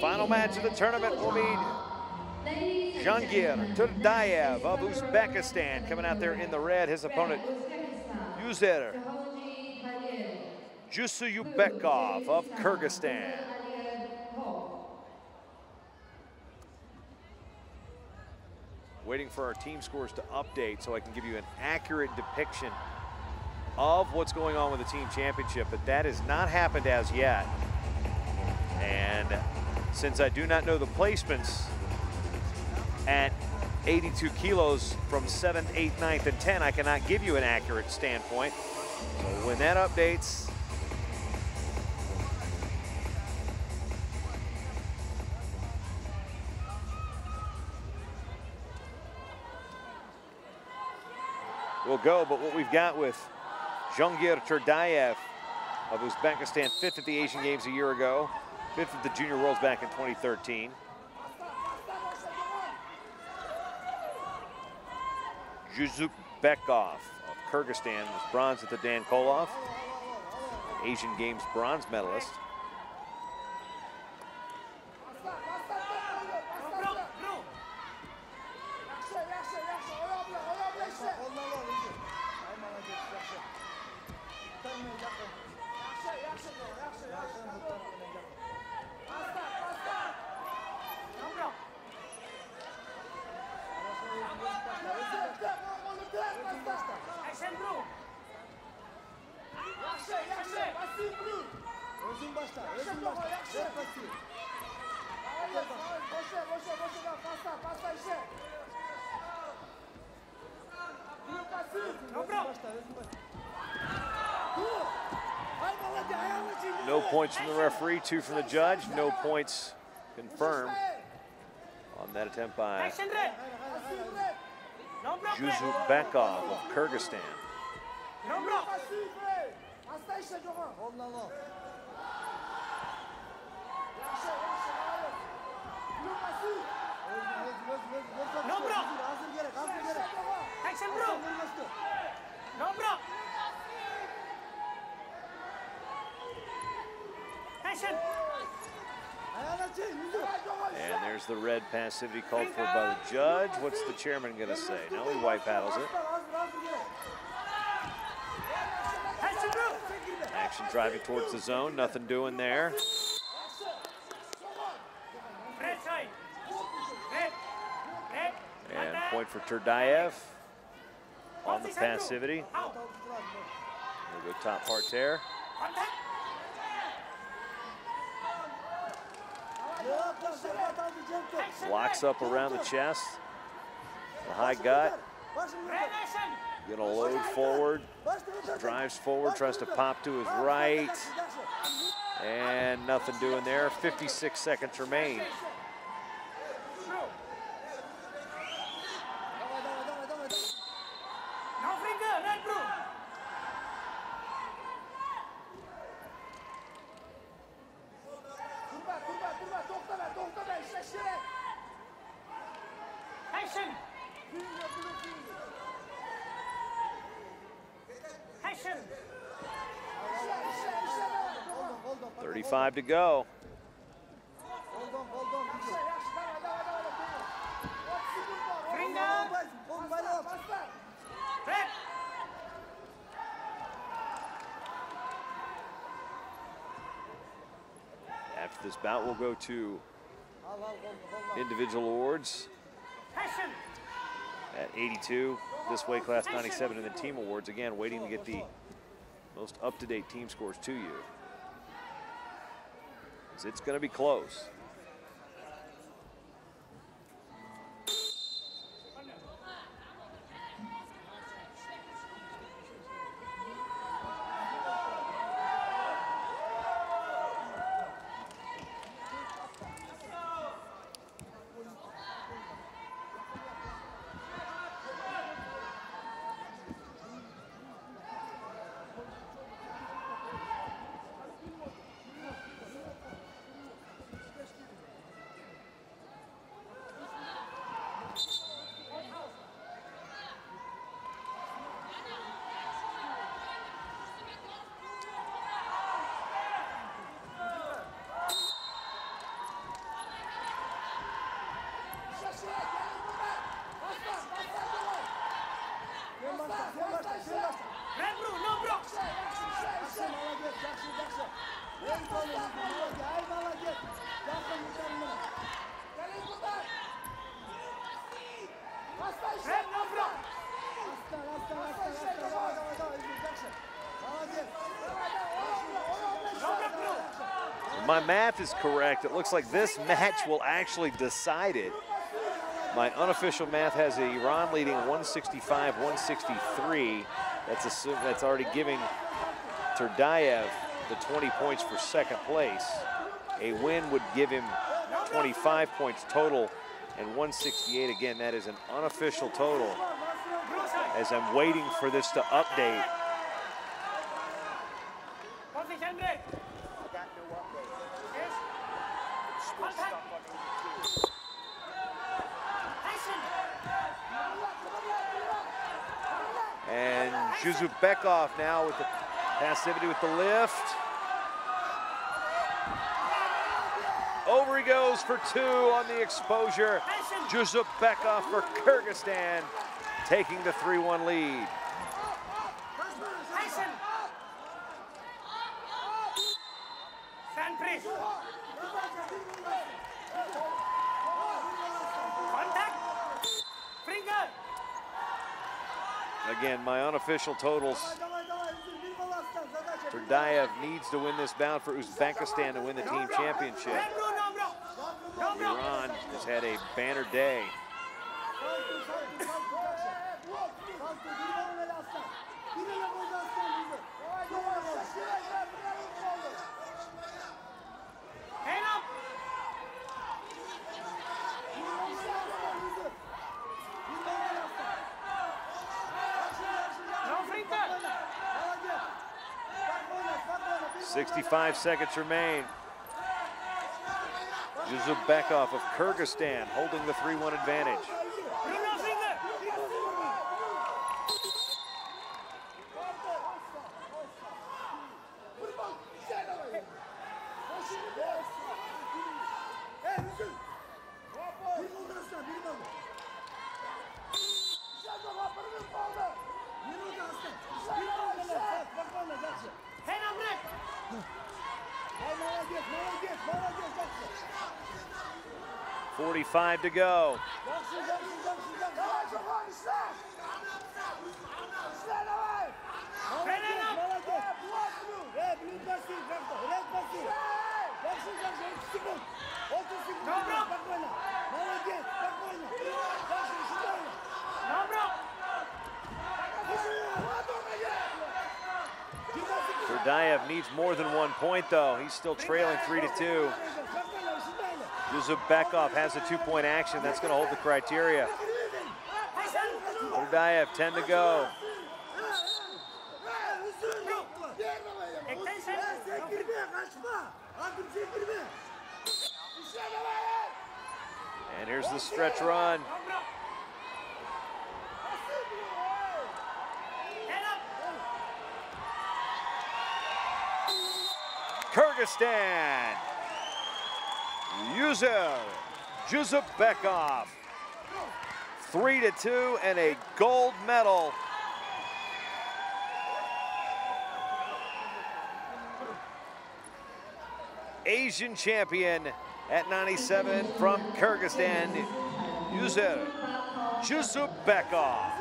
Final match of the tournament will be Jangir Turdiev of Uzbekistan coming out there in the red. His opponent, Yuzer Dzhuzupbekov of Kyrgyzstan. Waiting for our team scores to update so I can give you an accurate depiction of what's going on with the team championship, but that has not happened as yet. And since I do not know the placements at 82 kilos from 7th, 8th, 9th, and 10, I cannot give you an accurate standpoint. So when that updates, we'll go. But what we've got with Jungir Turdiev of Uzbekistan, fifth at the Asian Games a year ago, fifth at the Junior Worlds back in 2013. Juzuk Bekov of Kyrgyzstan was bronze at the Dan Kolov, Asian Games bronze medalist. No points from the referee, two from the judge. No points confirmed on that attempt by Dzhuzupbekov of Kyrgyzstan. No, bro. Action, bro. No, bro. And there's the red passivity called for by the judge. What's the chairman going to say? No, he white paddles it. Action driving towards the zone, nothing doing there. And point for Turdiev on the passivity. We'll go top parterre. Locks up around the chest. The high gut. Gonna load forward. Drives forward, tries to pop to his right. And nothing doing there. 56 seconds remain. 35 to go. After this bout, we'll go to individual awards. At 82. This weight class 97 and the team awards. Again, waiting to get the most up-to-date team scores to you. It's going to be close. My math is correct. It looks like this match will actually decide it. My unofficial math has Iran leading 165, 163. That's assuming that's already giving Turdiev the 20 points for second place. A win would give him 25 points total and 168 again. That is an unofficial total as I'm waiting for this to update. And Dzhuzupbekov now with the passivity with the lift. Over he goes for two on the exposure. Dzhuzupbekov for Kyrgyzstan taking the 3-1 lead. Again, my unofficial totals. Turdiev needs to win this bout for Uzbekistan to win the team championship. Red bro, no bro. No bro. Iran has had a banner day. 65 seconds remain. Dzhuzupbekov of Kyrgyzstan holding the 3-1 advantage. 45 to go. No needs more than one point though. He's still trailing three to two. Dzhuzupbekov has a two-point action. That's going to hold the criteria. Turdiev 10 to go. And here's the stretch run. Kyrgyzstan. Yuzel Dzhuzupbekov. Three to two and a gold medal. Asian champion at 97 from Kyrgyzstan, Yuzel Dzhuzupbekov.